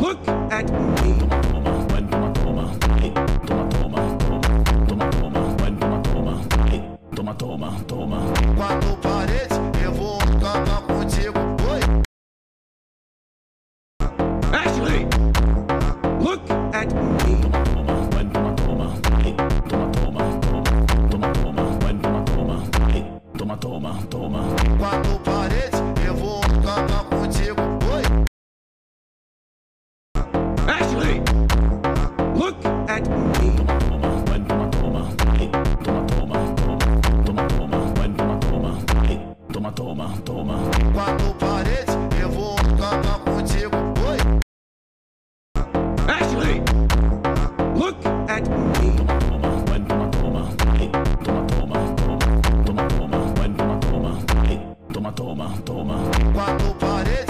Look at me. Quatro paredes, eu vou Me. quatro paredes, eu vou acabar contigo. Oi, Ashley! Look at me. quatro paredes,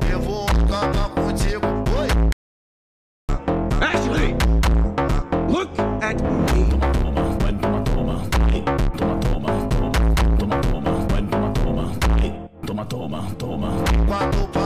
Look at me. Toma, toma, toma, toma, toma, toma, toma, toma, toma,